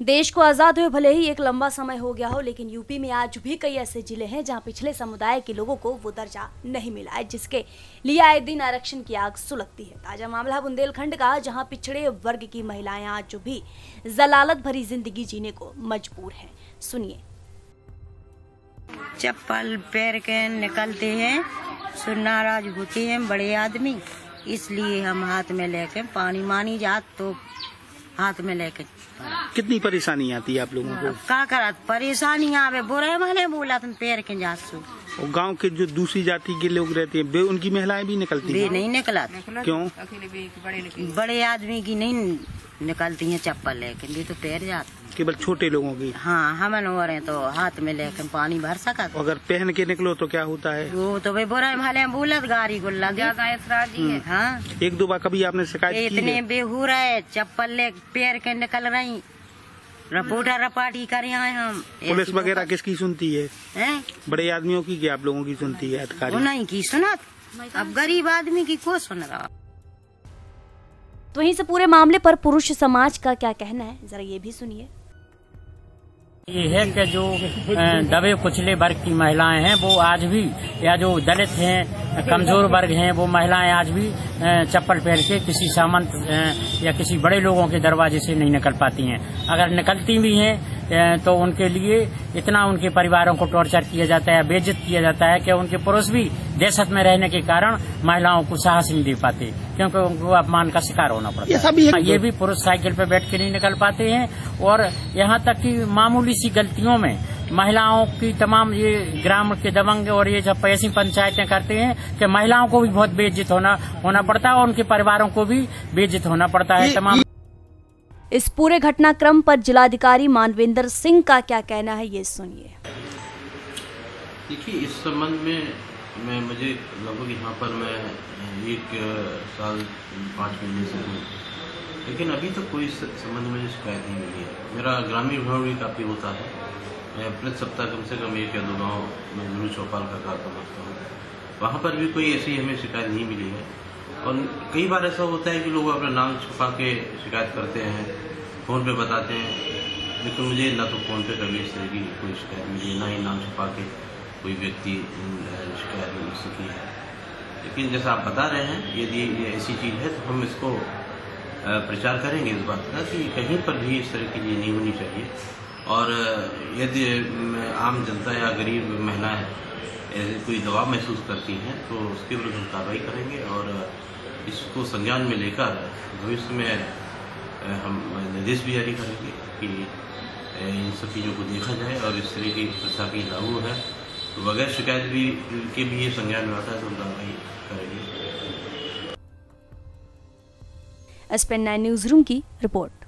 देश को आज़ाद हुए भले ही एक लंबा समय हो गया हो, लेकिन यूपी में आज भी कई ऐसे ज़िले हैं जहाँ पिछले समुदाय के लोगों को वो दर्जा नहीं मिला है, जिसके लिए आए दिन आरक्षण की आग सुलगती है। ताज़ा मामला बुंदेलखंड का, जहाँ पिछड़े वर्ग की महिलाएँ आज भी जलालत भरी ज़िंदगी जीने को मजबूर हैं। सुनिए। चप्पल पैर के निकलते हैं, सो नाराज़ होते हैं बड़े आदमी। इसलिए हम हाथ में लेके पानी मानी जात तो हाथ में लेके। कितनी परेशानी आती है आप लोगों को? कहा का करत परेशानी आवे बुरे मैंने बोला तुम पैर के जासू। सो और गाँव के जो दूसरी जाति के लोग रहते हैं वे उनकी महिलाएँ भी निकलती वे हैं? नहीं निकला क्यों? बड़े आदमी की नहीं निकलती हैं चप्पल लेके वे तो पैर जात। केवल छोटे लोगों की? हाँ हमन हो रहे तो हाथ में लेके पानी भर सका। अगर पहन के निकलो तो क्या होता है? वो तो भाई बुरे भले बोलत गाड़ी गुल्ला ज़्यादा हाँ। एक दो बार कभी आपने शिकायत इतने है? बेहूर है चप्पल ले पैर के निकल रही। रपोटा रपाटी करे आए हम। पुलिस वगैरह किसकी सुनती है? हैं? बड़े आदमियों की क्या आप लोगों की सुनती है अधिकारी? नहीं की सुनत? अब गरीब आदमी की को सुन रहा? तो वहीं से पूरे मामले पर पुरुष समाज का क्या कहना है? जरा ये भी सुनिए। ये है कि जो दबे कुचले वर्ग की महिलाएँ हैं वो आज भी या जो दलित हैं कमज़ोर वर्ग हैं वो महिलाएँ आज भी चप्पल पहन के किसी सामंत या किसी बड़े लोगों के दरवाजे से नहीं निकल पाती हैं। अगर निकलती भी हैं तो उनके लिए इतना उनके परिवारों को टॉर्चर किया जाता है बेइज्जत किया जाता है कि उनके पुरुष भी दहशत में रहने के कारण महिलाओं को साहस नहीं दे पाते क्योंकि उनको अपमान का शिकार होना पड़ता ये है। सभी हाँ, ये भी पुरुष साइकिल पर बैठ के नहीं निकल पाते हैं और यहाँ तक कि मामूली सी गलतियों में महिलाओं की तमाम ये ग्राम के दबंग और ये जब ऐसी पंचायतें करते हैं कि महिलाओं को भी बहुत बेइज्जत होना होना पड़ता है और उनके परिवारों को भी बेइज्जत होना पड़ता है तमाम इस पूरे घटनाक्रम पर जिलाधिकारी मानवेंद्र सिंह का क्या कहना है, ये सुनिए। देखिए, इस संबंध में मैं, मुझे लगभग यहाँ पर मैं एक साल, पाँच महीने से हूँ। लेकिन अभी तक कोई संबंध में शिकायत नहीं मिली है। मेरा ग्रामीण भ्रमण भी काफ़ी होता है। मैं प्रति सप्ताह कम से कम एक या दो गाँव में ज़रूर चौपाल का कार्य करता हूँ। वहाँ पर भी कोई ऐसी हमें शिकायत नहीं मिली है। और कई बार ऐसा होता है कि लोग अपना नाम छुपा के शिकायत करते हैं, फ़ोन पे बताते हैं, लेकिन मुझे ना तो फ़ोन पे कभी इस तरह की कोई शिकायत मिली, ना ही नाम छुपा के कोई व्यक्ति शिकायत मिल सकी है। लेकिन जैसा आप बता रहे हैं, यदि ये ऐसी चीज़ है तो हम इसको प्रचार करेंगे इस बात का कि कहीं पर भी इस तरह की चीज़ नहीं होनी चाहिए। और यदि आम जनता या गरीब महिलाएँ कोई दबाव महसूस करती हैं तो उसके विरुद्ध हम कार्रवाई करेंगे और इसको संज्ञान में लेकर भविष्य में हम निर्देश भी जारी करेंगे कि इन सब चीज़ों को देखा जाए और इस तरह की प्रथा की लागू है। तो बगैर शिकायत भी, के भी ये संज्ञान में आता है तो हम कार्रवाई करेंगे। एसपेन नाइन न्यूज़ रूम की रिपोर्ट।